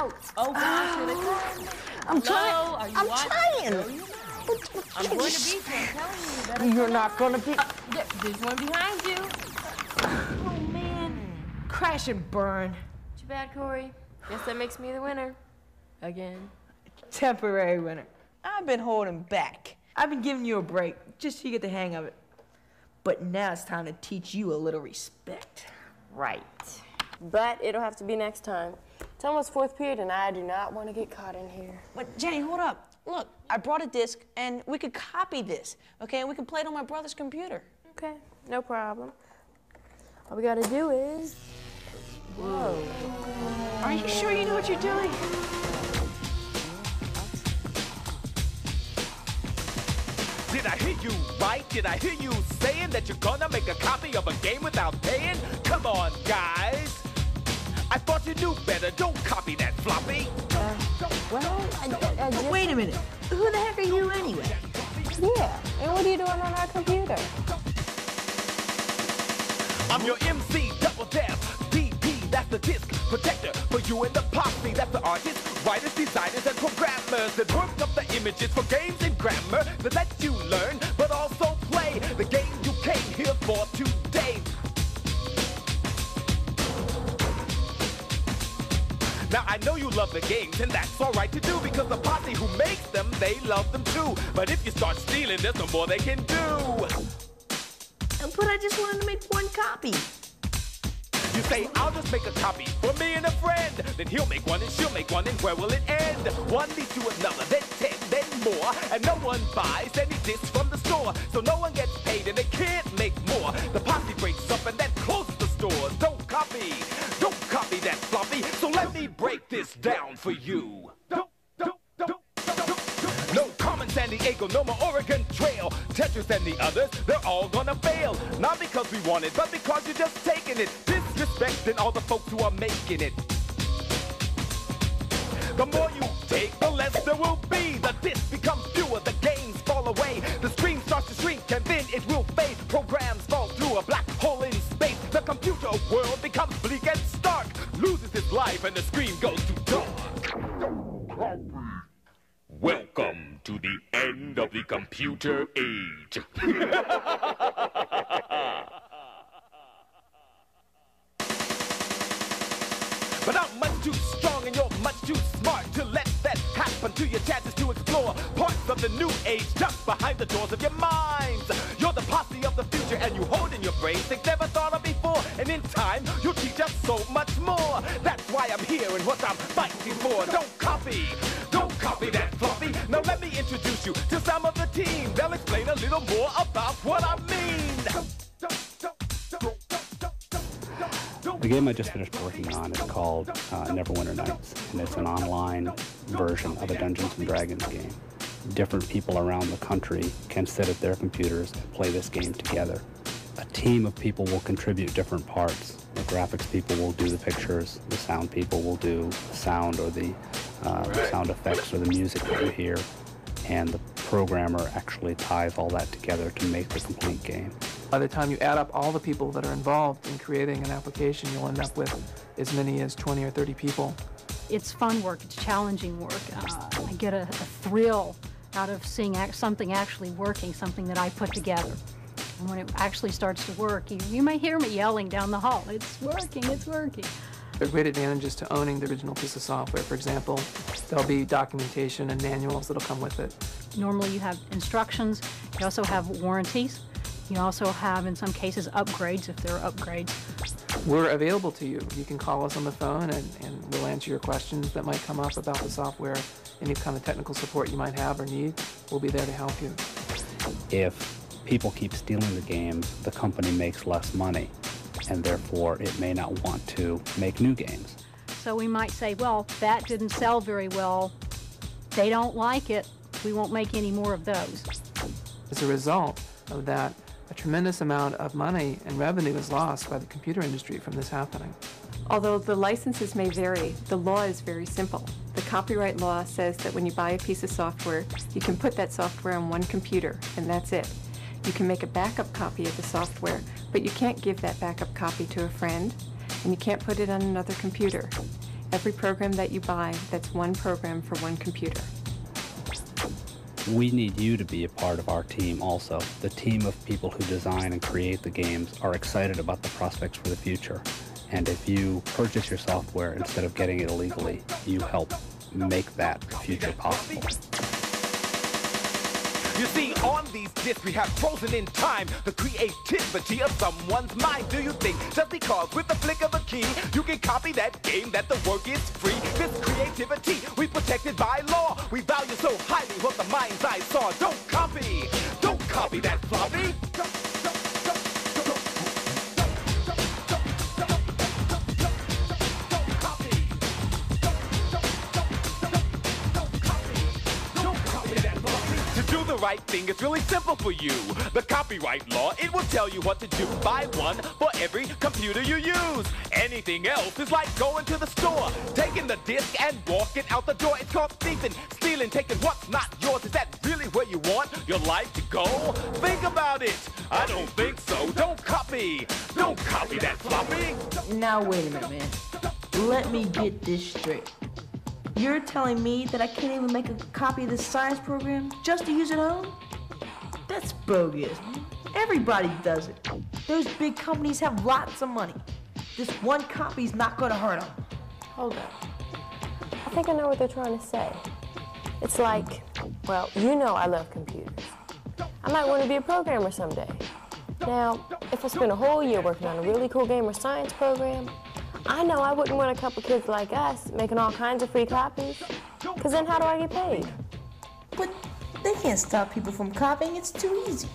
out. Oh gosh, here they come. I'm Hello, trying. are you I'm watching? trying. No, you're not. I'm going to beat you. I'm telling you. you. You're not gonna be. Uh, there- there's one behind you. Oh man. Crash and burn. Too bad, Corey. Guess that makes me the winner. Again. Temporary winner. I've been holding back. I've been giving you a break just so you get the hang of it. But now it's time to teach you a little respect. Right. But it'll have to be next time. It's almost fourth period, and I do not want to get caught in here. But Jenny, hold up. Look, I brought a disc, and we could copy this, okay? And we can play it on my brother's computer. Okay, no problem. All we gotta do is. Whoa. Are you sure you know what you're doing? Did I hear you right? Did I hear you saying that you're gonna make a copy of a game without paying? Come on, guys. I thought you knew better. Don't copy that floppy. Uh, well, I, I, I just. Wait a minute. Who the heck are you anyway? Yeah. And what are you doing on our computer? I'm your MC, Double Def, DP, that's the disc protector for you and the posse. That's the artists, writers, designers, and programmers that work up the images for games and grammar that let you learn, but also play the game you came here for today. Now I know you love the games, and that's alright to do because the posse who makes them, they love them too. But if you start stealing, there's no more they can do. But I just wanted to make one copy. You say, I'll just make a copy for me and a friend. Then he'll make one and she'll make one, and where will it end? One leads to another, then ten, then more. And no one buys any discs from the store. So no one gets paid and they can't make more. The posse breaks up and then closes the stores. Don't copy, don't copy that floppy. So let me break this down for you. No Carmen Sandiego, no more Oregon Trail. Tetris and the others, they're all gonna fail. Not because we want it, but because you're just taking it. Disrespecting all the folks who are making it. The more you take, the less there will be. The disc becomes fewer, the games fall away. The screen starts to shrink and then it will fade. Programs fall through a black hole in space. The computer world becomes bleak and stark. Its life and the screen goes to dark. Welcome to the end of the computer age. But I'm much too strong and you're much too smart to let that happen to your chances to explore parts of the new age just behind the doors of your minds. You're the posse of the future and you hold in your brains things never thought of before. And in time, you'll teach us so much more. That's why I'm here and what I'm fighting for. Don't copy, don't copy that floppy. Now let me introduce you to some of the team. They'll explain a little more about what I mean. The game I just finished working on is called uh, Neverwinter Nights, and it's an online version of a Dungeons and Dragons game. Different people around the country can sit at their computers and play this game together. A team of people will contribute different parts. The graphics people will do the pictures, the sound people will do the sound or the, uh, the sound effects or the music that you hear, and the programmer actually ties all that together to make the complete game. By the time you add up all the people that are involved in creating an application, you'll end up with as many as 20 or 30 people. It's fun work, it's challenging work. Uh, I get a, a thrill out of seeing something actually working, something that I put together. And when it actually starts to work, you, you may hear me yelling down the hall, it's working, it's working. There are great advantages to owning the original piece of software. For example, there'll be documentation and manuals that'll come with it. Normally you have instructions, you also have warranties, you also have, in some cases, upgrades if there are upgrades. We're available to you. You can call us on the phone and, and we'll answer your questions that might come up about the software. Any kind of technical support you might have or need, we'll be there to help you. if people keep stealing the games, the company makes less money, and therefore it may not want to make new games. So we might say, well, that didn't sell very well, they don't like it, we won't make any more of those. As a result of that, a tremendous amount of money and revenue is lost by the computer industry from this happening. Although the licenses may vary, the law is very simple. The copyright law says that when you buy a piece of software, you can put that software on one computer, and that's it. You can make a backup copy of the software, but you can't give that backup copy to a friend, and you can't put it on another computer. Every program that you buy, that's one program for one computer. We need you to be a part of our team also. The team of people who design and create the games are excited about the prospects for the future. And if you purchase your software instead of getting it illegally, you help make that future possible. You see, on these discs we have frozen in time the creativity of someone's mind. Do you think just because with the flick of a key you can copy that game that the work is free? This creativity we protected by law. We value so highly what the mind's eye saw. Don't copy, don't copy that floppy. Right thing it's really simple for you. The copyright law, it will tell you what to do. Buy one for every computer you use. Anything else is like going to the store, taking the disc and walking out the door. It's called thieving, stealing, taking what's not yours. Is that really where you want your life to go? Think about it. I don't think so. Don't copy. Don't copy that floppy. Now wait a minute, man. Let me get this straight. You're telling me that I can't even make a copy of this science program just to use at home? That's bogus. Everybody does it. Those big companies have lots of money. This one copy's not gonna hurt them. Hold up. I think I know what they're trying to say. It's like, well, you know I love computers. I might want to be a programmer someday. Now, if I spend a whole year working on a really cool game or science program, I know I wouldn't want a couple kids like us making all kinds of free copies. Because then how do I get paid? But they can't stop people from copying. It's too easy.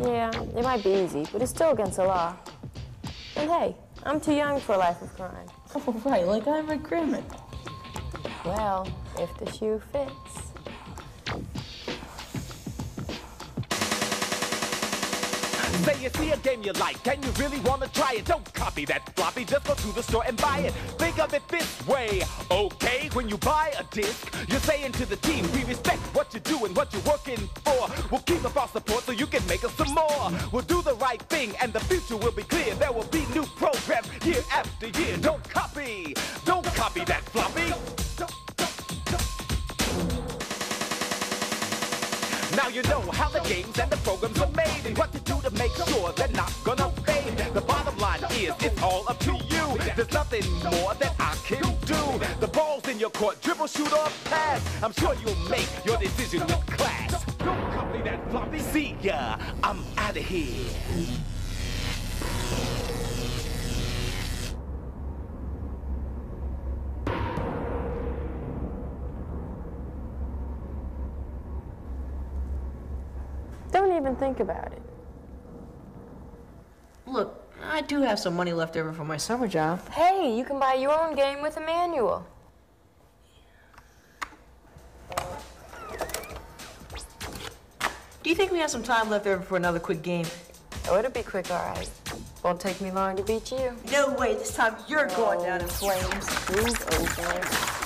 Yeah, it might be easy, but it's still against the law. And hey, I'm too young for a life of crime. Oh, right, like I'm a criminal. Well, if the shoe fits. Say you see a game you like and you really want to try it. Don't copy that floppy, just go to the store and buy it. Think of it this way, okay? When you buy a disc, you're saying to the team, we respect what you do and what you're working for. We'll keep up our support so you can make us some more. We'll do the right thing and the future will be clear. There will be new programs year after year. Don't copy, don't copy that floppy. Now you know how the games and the programs are made and what to do to make sure they're not gonna fade. The bottom line is it's all up to you. There's nothing more that I can do. The ball's in your court, dribble, shoot, or pass. I'm sure you'll make your decision with class. Don't copy that floppy. See ya, I'm out of here. Don't even think about it. Look, I do have some money left over from my summer job. Hey, you can buy your own game with a manual. Do you think we have some time left over for another quick game? Oh, it'll be quick, all right. Won't take me long to beat you. No way, this time you're going down in flames. Move over.